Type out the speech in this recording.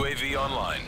UAV online.